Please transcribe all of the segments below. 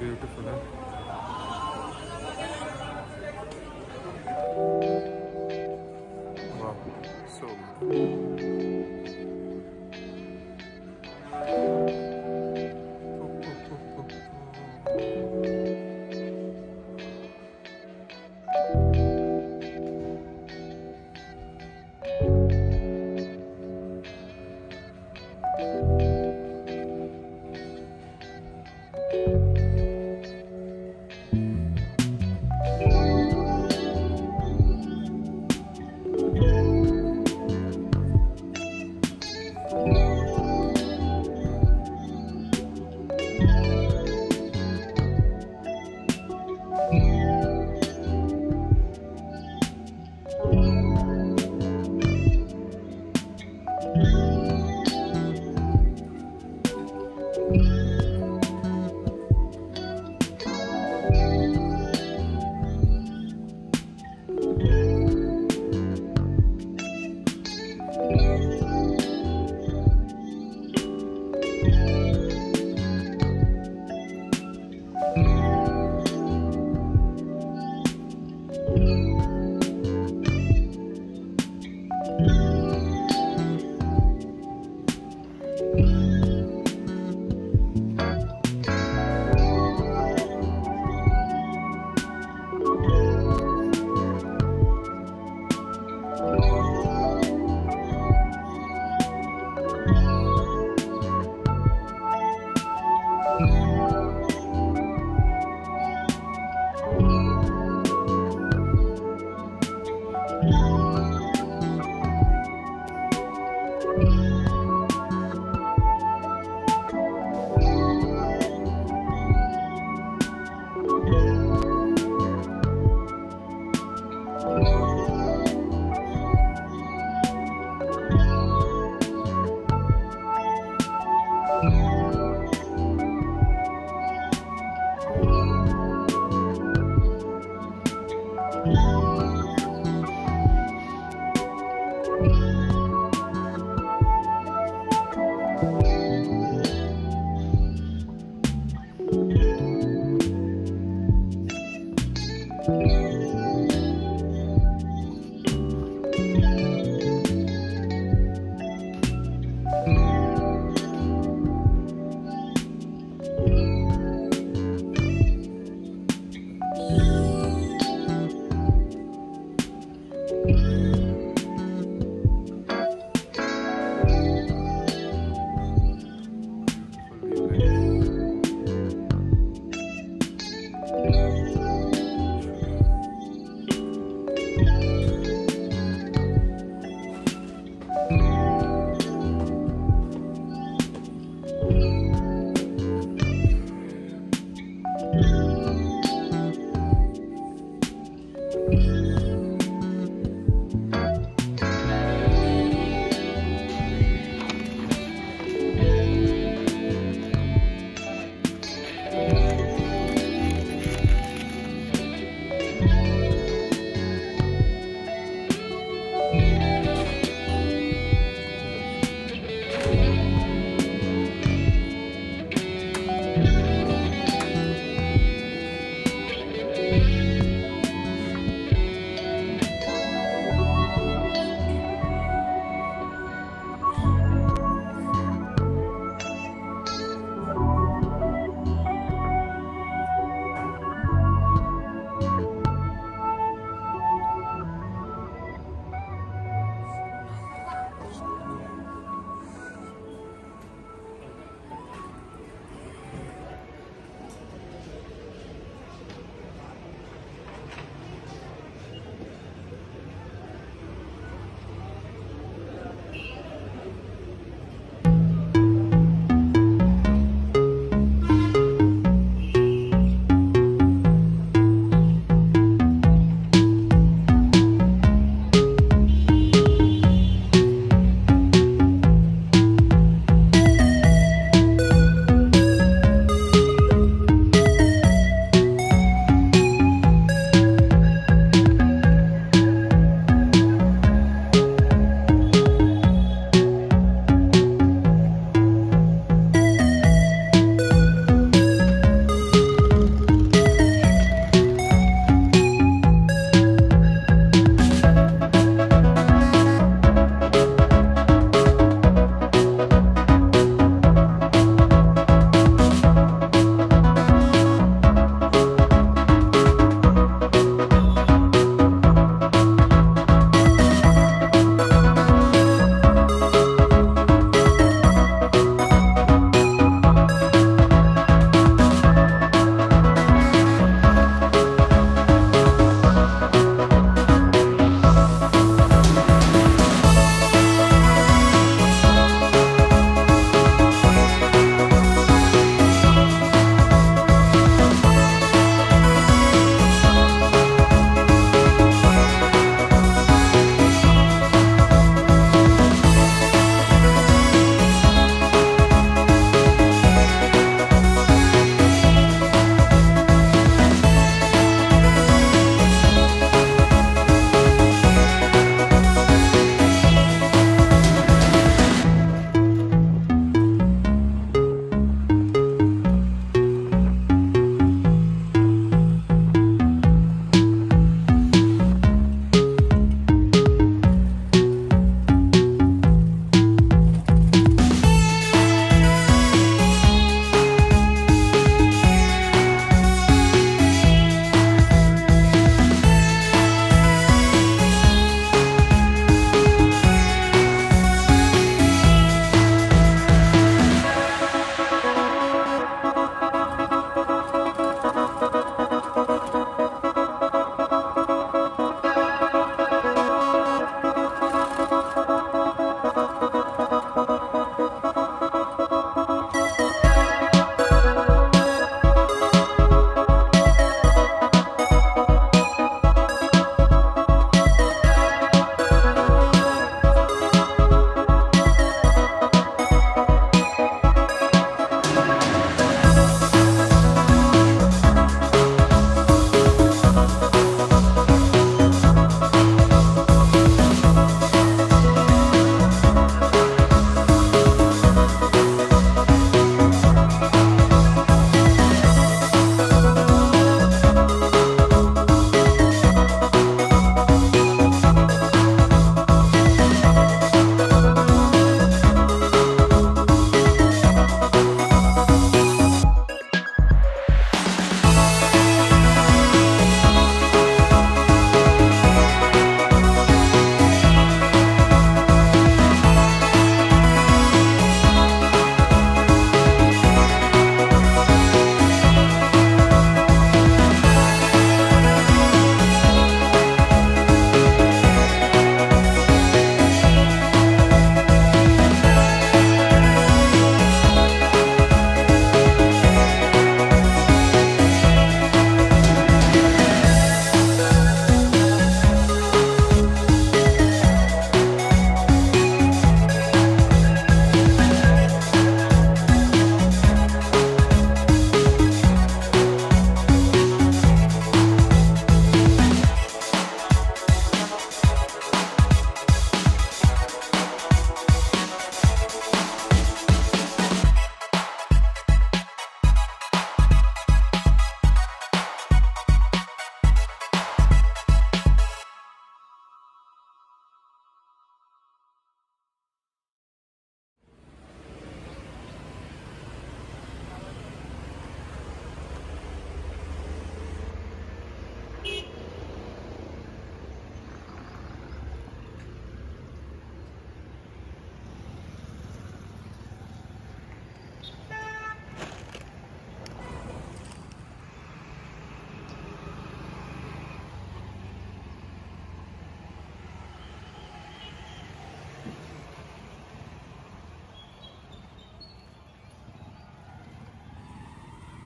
beautiful. Huh?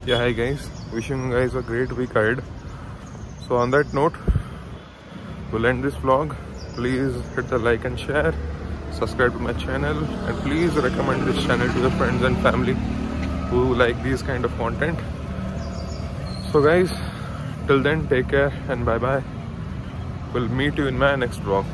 Yeah hi guys. Wishing you guys a great week ahead. So on that note we'll end this vlog. Please hit the like and share. Subscribe to my channel. And please recommend this channel to your friends and family who like these kind of content. So guys till then take care and bye bye we'll meet you in my next vlog